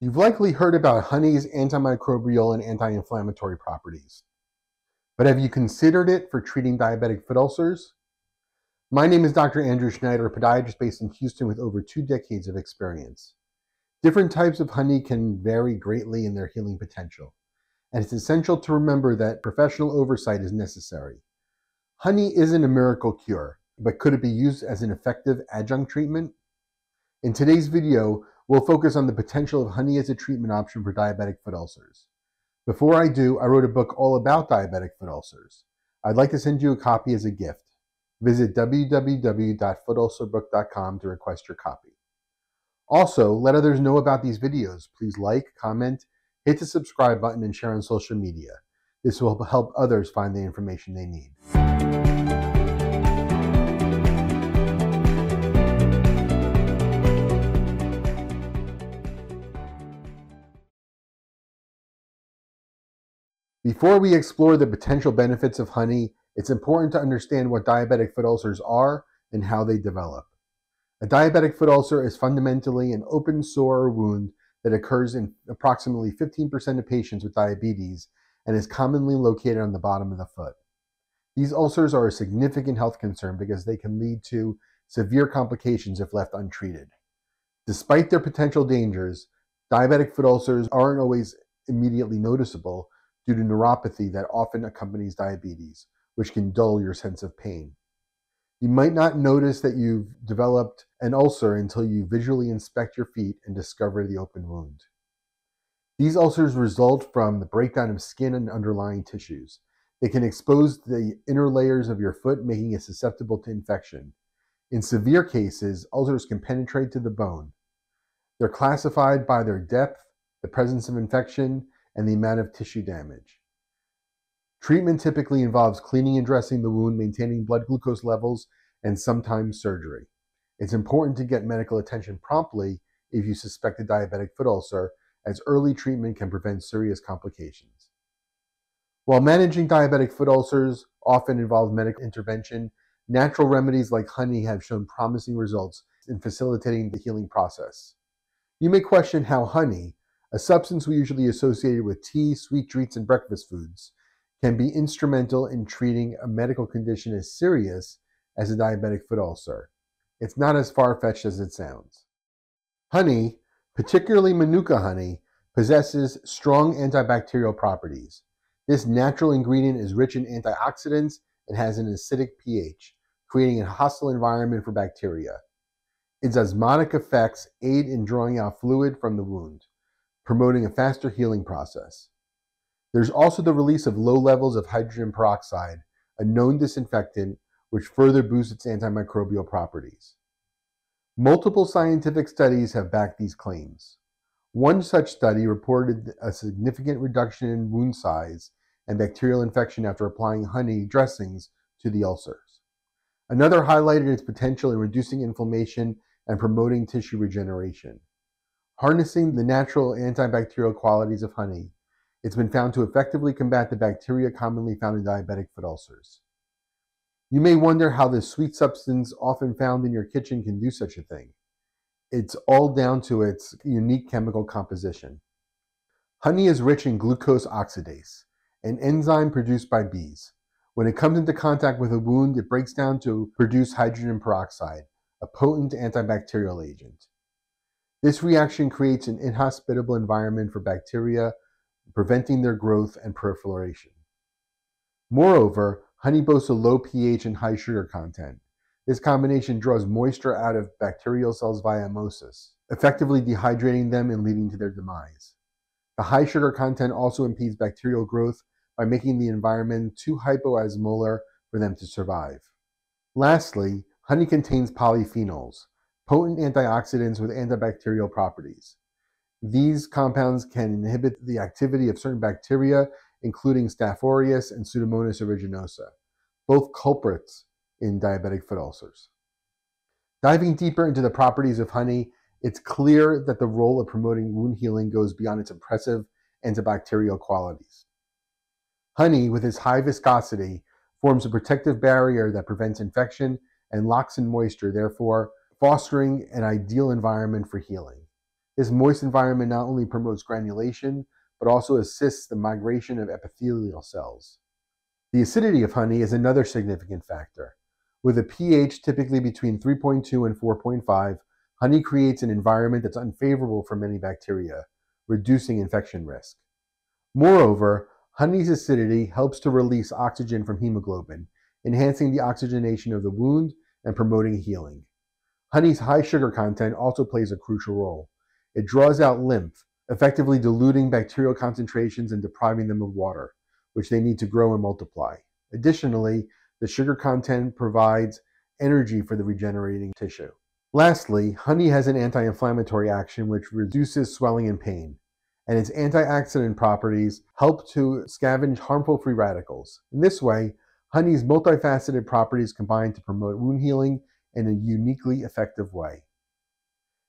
You've likely heard about honey's antimicrobial and anti inflammatory properties. But have you considered it for treating diabetic foot ulcers? My name is Dr. Andrew Schneider, a podiatrist based in Houston with over two decades of experience. Different types of honey can vary greatly in their healing potential, and it's essential to remember that professional oversight is necessary. Honey isn't a miracle cure, but could it be used as an effective adjunct treatment? In today's video, we'll focus on the potential of honey as a treatment option for diabetic foot ulcers. Before I do, I wrote a book all about diabetic foot ulcers. I'd like to send you a copy as a gift. Visit www.footulcerbook.com to request your copy. Also, let others know about these videos. Please like, comment, hit the subscribe button, and share on social media. This will help others find the information they need. Before we explore the potential benefits of honey, it's important to understand what diabetic foot ulcers are and how they develop. A diabetic foot ulcer is fundamentally an open sore or wound that occurs in approximately 15% of patients with diabetes and is commonly located on the bottom of the foot. These ulcers are a significant health concern because they can lead to severe complications if left untreated. Despite their potential dangers, diabetic foot ulcers aren't always immediately noticeable due to neuropathy that often accompanies diabetes, which can dull your sense of pain. You might not notice that you've developed an ulcer until you visually inspect your feet and discover the open wound. These ulcers result from the breakdown of skin and underlying tissues. They can expose the inner layers of your foot, making it susceptible to infection. In severe cases, ulcers can penetrate to the bone. They're classified by their depth, the presence of infection, and the amount of tissue damage. Treatment typically involves cleaning and dressing the wound, maintaining blood glucose levels, and sometimes surgery. It's important to get medical attention promptly if you suspect a diabetic foot ulcer, as early treatment can prevent serious complications. While managing diabetic foot ulcers often involves medical intervention, natural remedies like honey have shown promising results in facilitating the healing process. You may question how honey, a substance we usually associate with tea, sweet treats, and breakfast foods, can be instrumental in treating a medical condition as serious as a diabetic foot ulcer. It's not as far fetched as it sounds. Honey, particularly Manuka honey, possesses strong antibacterial properties. This natural ingredient is rich in antioxidants and has an acidic pH, creating a hostile environment for bacteria. Its osmotic effects aid in drawing out fluid from the wound promoting a faster healing process. There's also the release of low levels of hydrogen peroxide, a known disinfectant, which further boosts its antimicrobial properties. Multiple scientific studies have backed these claims. One such study reported a significant reduction in wound size and bacterial infection after applying honey dressings to the ulcers. Another highlighted its potential in reducing inflammation and promoting tissue regeneration. Harnessing the natural antibacterial qualities of honey, it's been found to effectively combat the bacteria commonly found in diabetic foot ulcers. You may wonder how this sweet substance often found in your kitchen can do such a thing. It's all down to its unique chemical composition. Honey is rich in glucose oxidase, an enzyme produced by bees. When it comes into contact with a wound, it breaks down to produce hydrogen peroxide, a potent antibacterial agent. This reaction creates an inhospitable environment for bacteria, preventing their growth and proliferation. Moreover, honey boasts a low pH and high sugar content. This combination draws moisture out of bacterial cells via osmosis, effectively dehydrating them and leading to their demise. The high sugar content also impedes bacterial growth by making the environment too hypoosmolar for them to survive. Lastly, honey contains polyphenols, potent antioxidants with antibacterial properties. These compounds can inhibit the activity of certain bacteria, including Staph aureus and Pseudomonas aeruginosa, both culprits in diabetic foot ulcers. Diving deeper into the properties of honey, it's clear that the role of promoting wound healing goes beyond its impressive antibacterial qualities. Honey, with its high viscosity, forms a protective barrier that prevents infection and locks in moisture, therefore fostering an ideal environment for healing. This moist environment not only promotes granulation, but also assists the migration of epithelial cells. The acidity of honey is another significant factor. With a pH typically between 3.2 and 4.5, honey creates an environment that's unfavorable for many bacteria, reducing infection risk. Moreover, honey's acidity helps to release oxygen from hemoglobin, enhancing the oxygenation of the wound and promoting healing. Honey's high sugar content also plays a crucial role. It draws out lymph, effectively diluting bacterial concentrations and depriving them of water, which they need to grow and multiply. Additionally, the sugar content provides energy for the regenerating tissue. Lastly, honey has an anti inflammatory action which reduces swelling and pain, and its antioxidant properties help to scavenge harmful free radicals. In this way, honey's multifaceted properties combine to promote wound healing in a uniquely effective way.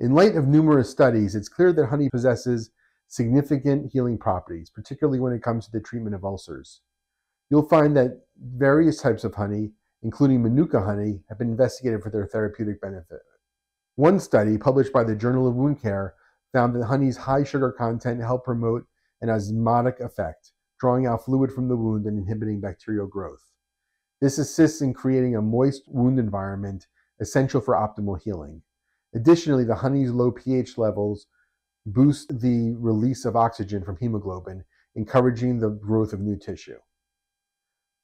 In light of numerous studies, it's clear that honey possesses significant healing properties, particularly when it comes to the treatment of ulcers. You'll find that various types of honey, including Manuka honey, have been investigated for their therapeutic benefit. One study, published by the Journal of Wound Care, found that honey's high sugar content helped promote an osmotic effect, drawing out fluid from the wound and inhibiting bacterial growth. This assists in creating a moist wound environment essential for optimal healing. Additionally, the honey's low pH levels boost the release of oxygen from hemoglobin, encouraging the growth of new tissue.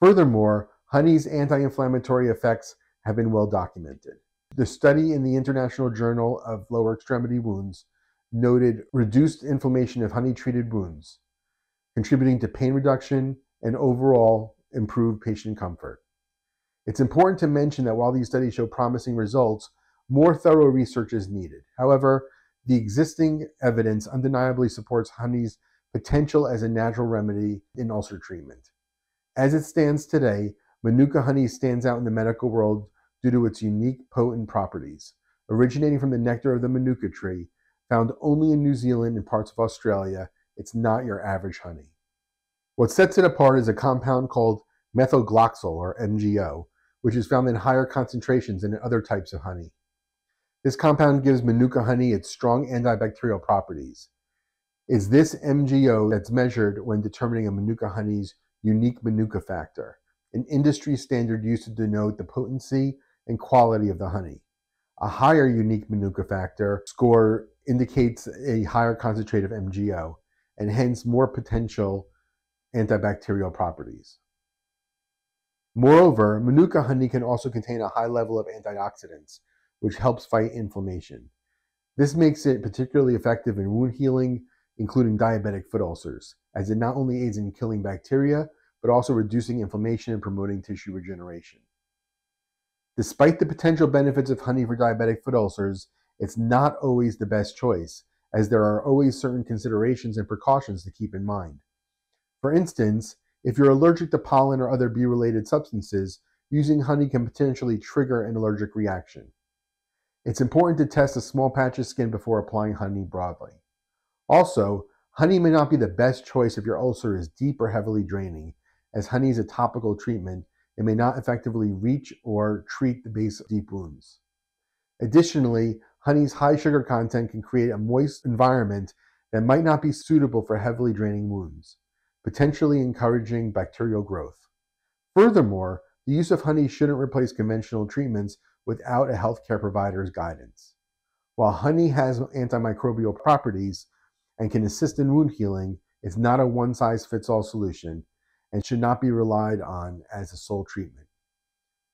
Furthermore, honey's anti inflammatory effects have been well documented. The study in the International Journal of Lower Extremity Wounds noted reduced inflammation of honey treated wounds, contributing to pain reduction and overall improved patient comfort. It's important to mention that while these studies show promising results, more thorough research is needed. However, the existing evidence undeniably supports honey's potential as a natural remedy in ulcer treatment. As it stands today, Manuka honey stands out in the medical world due to its unique potent properties. Originating from the nectar of the Manuka tree, found only in New Zealand and parts of Australia, it's not your average honey. What sets it apart is a compound called methylglyoxal, or MGO, which is found in higher concentrations than in other types of honey. This compound gives Manuka honey its strong antibacterial properties. It's this MGO that's measured when determining a Manuka honey's unique Manuka factor, an industry standard used to denote the potency and quality of the honey. A higher unique Manuka factor score indicates a higher concentration of MGO and hence more potential antibacterial properties. Moreover, Manuka honey can also contain a high level of antioxidants, which helps fight inflammation. This makes it particularly effective in wound healing, including diabetic foot ulcers, as it not only aids in killing bacteria, but also reducing inflammation and promoting tissue regeneration. Despite the potential benefits of honey for diabetic foot ulcers, it's not always the best choice, as there are always certain considerations and precautions to keep in mind. For instance, if you're allergic to pollen or other bee related substances, using honey can potentially trigger an allergic reaction. It's important to test a small patch of skin before applying honey broadly. Also, honey may not be the best choice if your ulcer is deep or heavily draining, as honey is a topical treatment it may not effectively reach or treat the base of deep wounds. Additionally, honey's high sugar content can create a moist environment that might not be suitable for heavily draining wounds, potentially encouraging bacterial growth. Furthermore, the use of honey shouldn't replace conventional treatments without a healthcare provider's guidance. While honey has antimicrobial properties and can assist in wound healing, it's not a one size fits all solution and should not be relied on as a sole treatment.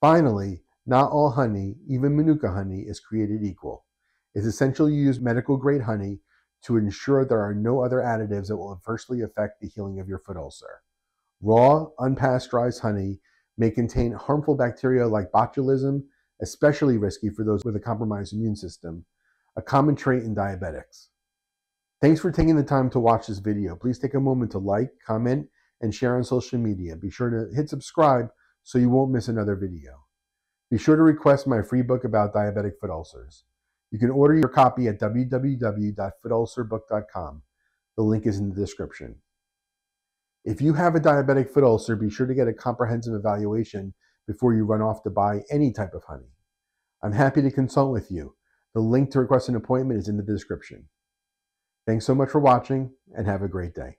Finally, not all honey, even Manuka honey, is created equal. It's essential you use medical grade honey to ensure there are no other additives that will adversely affect the healing of your foot ulcer. Raw, unpasteurized honey may contain harmful bacteria like botulism, especially risky for those with a compromised immune system, a common trait in diabetics. Thanks for taking the time to watch this video. Please take a moment to like, comment, and share on social media. Be sure to hit subscribe so you won't miss another video. Be sure to request my free book about diabetic foot ulcers. You can order your copy at www.footulcerbook.com. The link is in the description. If you have a diabetic foot ulcer, be sure to get a comprehensive evaluation before you run off to buy any type of honey. I'm happy to consult with you. The link to request an appointment is in the description. Thanks so much for watching and have a great day.